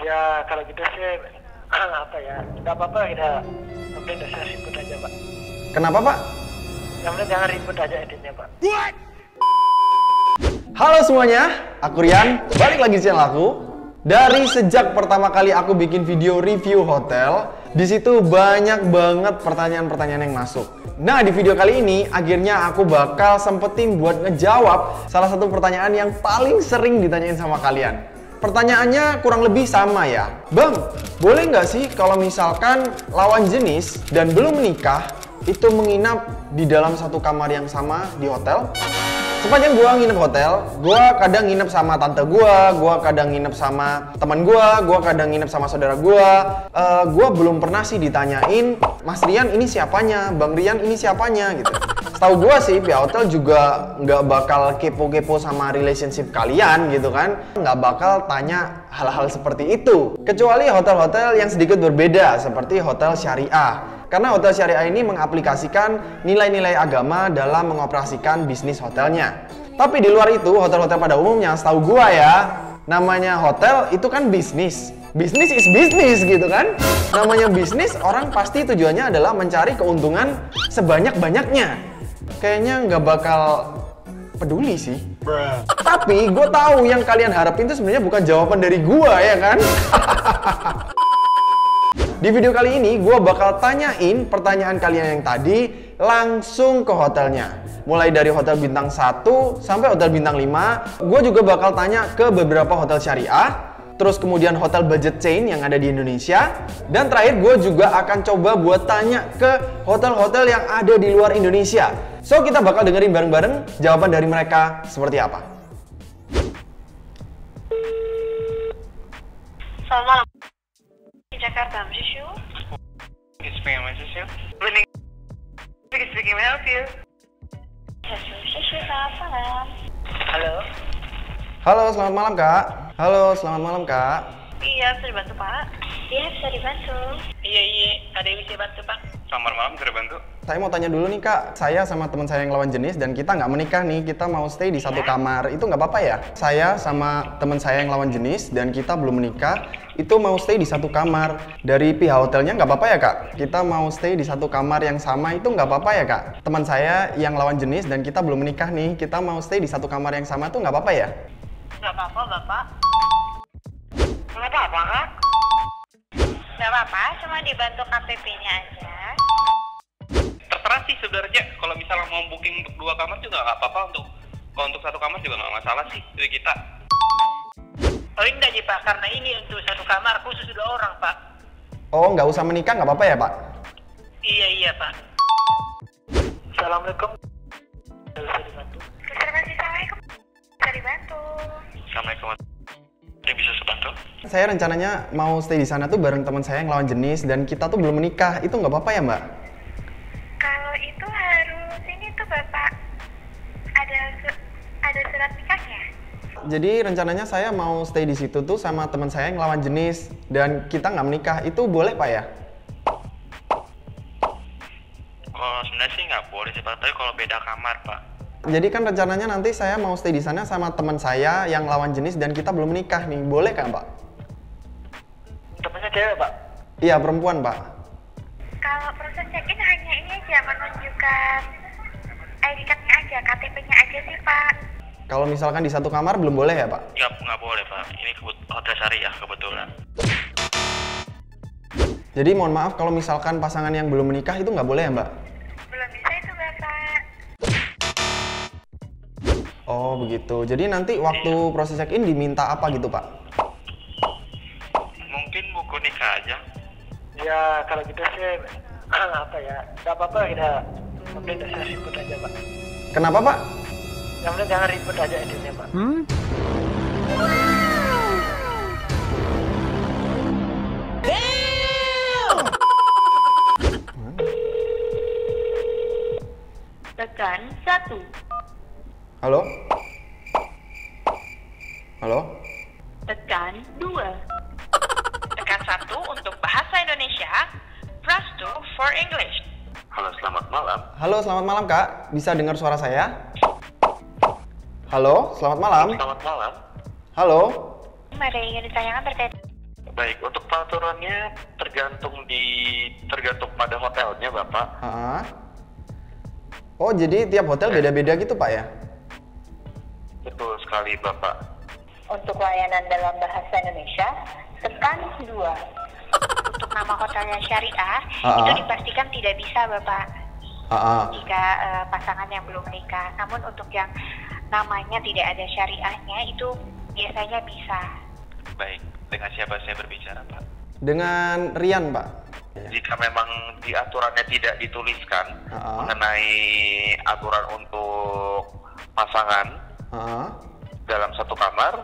Ya kalau gitu sih apa ya nggak apa-apa kita mungkin saya ribut aja pak. Kenapa Pak? Yang penting jangan ribut aja editnya pak. Halo semuanya, aku Rian, balik lagi di channel aku. Dari sejak pertama kali aku bikin video review hotel, di situ banyak banget pertanyaan-pertanyaan yang masuk. Nah, di video kali ini akhirnya aku bakal sempetin buat ngejawab salah satu pertanyaan yang paling sering ditanyain sama kalian. Pertanyaannya kurang lebih sama ya. Bang, boleh nggak sih kalau misalkan lawan jenis dan belum menikah itu menginap di dalam satu kamar yang sama di hotel? Sepanjang gua nginep hotel, gua kadang nginep sama tante gua, gua kadang nginep sama teman gua, gua kadang nginep sama saudara gua. Eh, gua belum pernah sih ditanyain, Mas Rian ini siapanya, Bang Rian ini siapanya gitu. Setahu gua sih pihak hotel juga nggak bakal kepo-kepo sama relationship kalian gitu kan, nggak bakal tanya hal-hal seperti itu. Kecuali hotel-hotel yang sedikit berbeda seperti hotel syariah. Karena hotel syariah ini mengaplikasikan nilai-nilai agama dalam mengoperasikan bisnis hotelnya. Tapi di luar itu, hotel-hotel pada umumnya, setahu gua ya, namanya hotel itu kan bisnis. Bisnis is bisnis gitu kan. Namanya bisnis, orang pasti tujuannya adalah mencari keuntungan sebanyak-banyaknya. Kayaknya nggak bakal peduli sih. Tapi gue tahu yang kalian harapin itu sebenarnya bukan jawaban dari gua ya kan. Di video kali ini gue bakal tanyain pertanyaan kalian yang tadi langsung ke hotelnya. Mulai dari hotel bintang 1 sampai hotel bintang 5. Gue juga bakal tanya ke beberapa hotel syariah. Terus kemudian hotel budget chain yang ada di Indonesia. Dan terakhir gue juga akan coba buat tanya ke hotel-hotel yang ada di luar Indonesia. So kita bakal dengerin bareng-bareng jawaban dari mereka seperti apa. Selamat malam. Di Jakarta, Monsieur. It's me, my sister. Speaking, speaking, may I help you? Yes, Monsieur, selamat malam. Halo. Halo, selamat malam kak. Halo, selamat malam kak. Iya, bisa dibantu, Pak? Iya, bisa dibantu. Iya iya, ada yang bisa bantu pak? Selamat malam, bisa bantu. Saya mau tanya dulu nih kak, saya sama teman saya yang lawan jenis dan kita nggak menikah nih, kita mau stay di satu kamar, itu nggak apa-apa ya? Saya sama teman saya yang lawan jenis dan kita belum menikah, itu mau stay di satu kamar. Dari pihak hotelnya nggak apa-apa ya kak? Kita mau stay di satu kamar yang sama, itu nggak apa-apa ya kak? Teman saya yang lawan jenis dan kita belum menikah nih, kita mau stay di satu kamar yang sama, itu nggak apa-apa ya? Gak apa-apa, Bapak. Nggak apa-apa kak? Gak apa-apa, cuma dibantu KTP-nya aja. terserah sih sebenarnya kalau misalnya mau booking untuk dua kamar juga nggak apa-apa untuk kalau untuk satu kamar juga nggak masalah sih dari kita Oh enggak sih pak, karena ini untuk satu kamar khusus dua orang pak. Oh, nggak usah menikah nggak apa-apa ya pak? Iya iya pak. Assalamualaikum. Bisa dibantu? Assalamualaikum. Bisa dibantu. assalamualaikum yang bisa sebantu Saya rencananya mau stay di sana tuh bareng teman saya yang lawan jenis dan kita tuh belum menikah, itu nggak apa-apa ya mbak? Kalau itu harus ini tuh, Bapak. Ada su- ada surat nikahnya. Jadi rencananya saya mau stay di situ tuh sama teman saya yang lawan jenis dan kita nggak menikah. Itu boleh pak ya? kalau sebenarnya sih nggak boleh sih pak tapi kalau beda kamar pak Jadi kan rencananya nanti saya mau stay di sana sama teman saya yang lawan jenis dan kita belum menikah nih. Boleh kan pak? Temennya cewek pak? Iya perempuan pak. Kalau proses check-in hanya ini aja menunjukkan ID card-nya aja, KTP-nya aja sih, Pak. Kalau misalkan di satu kamar belum boleh ya pak? nggak nggak boleh pak ini hotel syariah kebetulan Jadi mohon maaf kalau misalkan pasangan yang belum menikah itu nggak boleh ya mbak? Oh begitu. Jadi nanti waktu proses check in diminta apa gitu pak? mungkin buku nikah aja Ya kalau gitu sih apa ya nggak apa-apa kita mungkin saya ribut aja pak. Kenapa pak? Yang penting jangan ribut aja editnya pak. Tekan satu. Halo? Halo? Tekan dua. Tekan satu untuk bahasa Indonesia, press 2 for English. halo selamat malam Halo, selamat malam kak. Bisa dengar suara saya? Halo, selamat malam. selamat malam Halo. Ada yang ingin ditanyakan terkait Baik, untuk peraturannya tergantung di tergantung pada hotelnya, Bapak. Ah. Oh, jadi tiap hotel beda-beda gitu, Pak ya? Betul sekali, Bapak. Untuk layanan dalam bahasa Indonesia, tekan 2. Untuk nama hotelnya syariah, Ah, itu ah. dipastikan tidak bisa Bapak ah. jika eh, pasangan yang belum menikah. Namun untuk yang namanya tidak ada syariahnya itu biasanya bisa. Baik, dengan siapa saya berbicara, Pak? Dengan Rian, Pak. Jika memang di aturannya tidak dituliskan Ah. mengenai aturan untuk pasangan Ah. dalam satu kamar,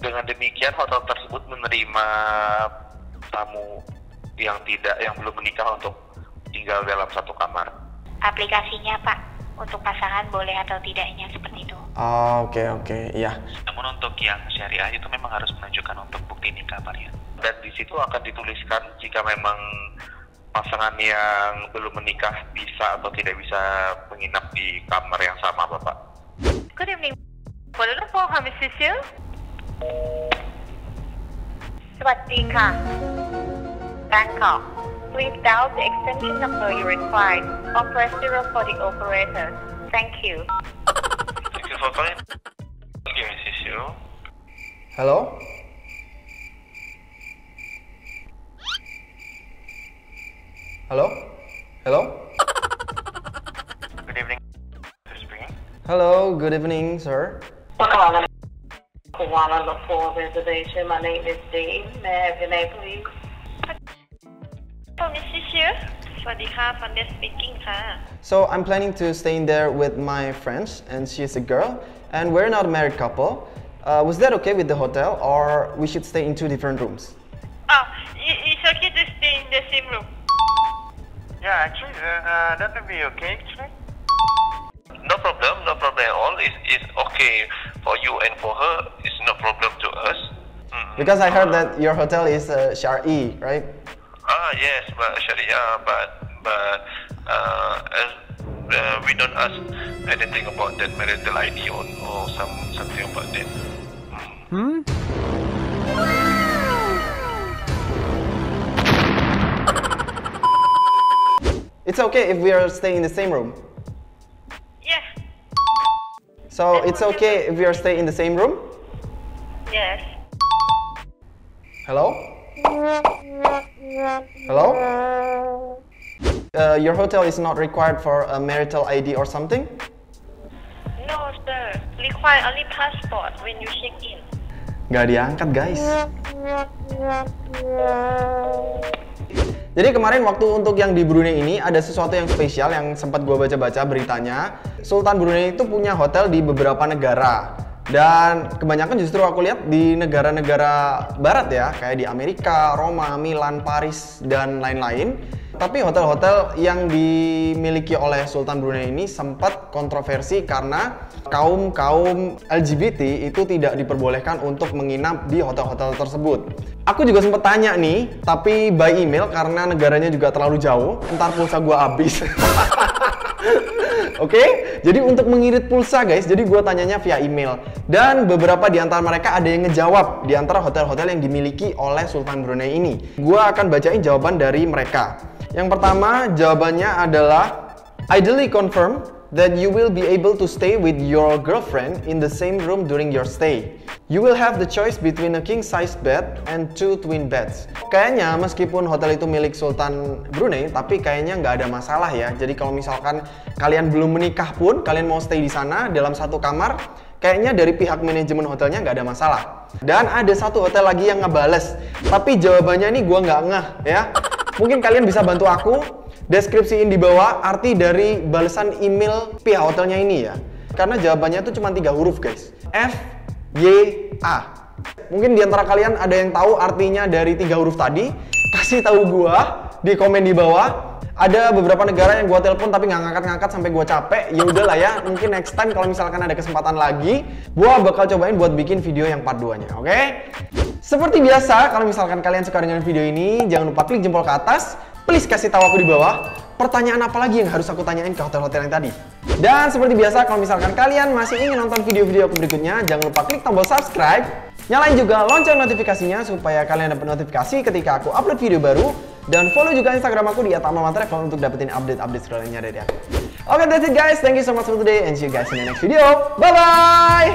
dengan demikian hotel tersebut menerima tamu yang tidak yang belum menikah untuk tinggal dalam satu kamar. Aplikasinya Pak, untuk pasangan boleh atau tidaknya seperti itu. Oh, Oke, oke, iya. Namun untuk yang syariah itu memang harus menunjukkan untuk bukti nikah, Pak Rian. Dan di situ akan dituliskan jika memang pasangan yang belum menikah bisa atau tidak bisa menginap di kamar yang sama, Bapak. Good evening. Kuala Lumpur, how may I assist you? สวัสดีค่ะ Bangkok. Please dial the extension number you require or press zero for the operator. Thank you. Thank you for calling. Okay, Mrs. Yu. Halo? Halo? Halo? Good evening. Who's speaking? Hello, good evening, sir. calling Kuala Lumpur reservation. My name is Dee. May I have your name, please? Oh, Mrs. Xu สวัสดีค่ะ ฟันเดส speaking ค่ะ So I'm planning to stay in there with my friends, and she's a girl, and we're not a married couple. Uh, was that okay with the hotel, or we should stay in two different rooms? Oh, i- it's okay to stay in the same room. Yeah, actually, uh, that will be okay, actually. No problem, no problem at all. It's, it's okay for you and for her. It's no problem to us. Mm. Because I heard that your hotel is uh, Shari, right? Ah, yes, but Sharia, but but uh, as, uh, we don't ask anything about that marital ID or, or some something about that. Hmm. It's okay if we are staying in the same room. So it's okay if we are staying in the same room? yes. Hello? Hello? Uh, your hotel is not required for a marital ID or something? No, sir. Require only passport when you check in. Gak diangkat guys. Jadi kemarin waktu untuk yang di Brunei ini ada sesuatu yang spesial yang sempat gue baca-baca beritanya. Sultan Brunei itu punya hotel di beberapa negara. Dan kebanyakan justru aku lihat di negara-negara barat ya, kayak di Amerika, Roma, Milan, Paris, dan lain-lain. Tapi hotel-hotel yang dimiliki oleh Sultan Brunei ini sempat kontroversi karena kaum-kaum LGBT itu tidak diperbolehkan untuk menginap di hotel-hotel tersebut. Aku juga sempat tanya nih, tapi by email karena negaranya juga terlalu jauh, ntar pulsa gua habis. Oke, jadi untuk mengirit pulsa guys, jadi gue tanyanya via email. Dan beberapa di antara mereka ada yang ngejawab di antara hotel-hotel yang dimiliki oleh Sultan Brunei ini. Gue akan bacain jawaban dari mereka. Yang pertama, jawabannya adalah Ideally confirm that you will be able to stay with your girlfriend in the same room during your stay. You will have the choice between a king size bed and two twin beds. Kayaknya meskipun hotel itu milik Sultan Brunei, tapi kayaknya nggak ada masalah ya. Jadi kalau misalkan kalian belum menikah pun, kalian mau stay di sana dalam satu kamar, kayaknya dari pihak manajemen hotelnya nggak ada masalah. Dan ada satu hotel lagi yang ngebales, tapi jawabannya nih gua nggak ngeh ya. Mungkin kalian bisa bantu aku deskripsiin di bawah arti dari balasan email pihak hotelnya ini ya. Karena jawabannya itu cuma tiga huruf guys. F Y A. Mungkin di antara kalian ada yang tahu artinya dari tiga huruf tadi. Kasih tahu gua di komen di bawah. Ada beberapa negara yang gua telepon tapi nggak ngangkat-ngangkat sampai gua capek. Ya udahlah ya, mungkin next time kalau misalkan ada kesempatan lagi, gua bakal cobain buat bikin video yang part 2-nya, oke? Seperti biasa, kalau misalkan kalian suka dengan video ini, jangan lupa klik jempol ke atas. Please kasih tahu aku di bawah pertanyaan apa lagi yang harus aku tanyain ke hotel-hotel yang tadi. Dan seperti biasa, kalau misalkan kalian masih ingin nonton video-video aku berikutnya, jangan lupa klik tombol subscribe Nyalain juga lonceng notifikasinya supaya kalian dapat notifikasi ketika aku upload video baru. Dan follow juga Instagram aku di @mamatravel untuk dapetin update-update selanjutnya dari aku. Oke, that's it guys. Thank you so much for today and see you guys in the next video. Bye-bye!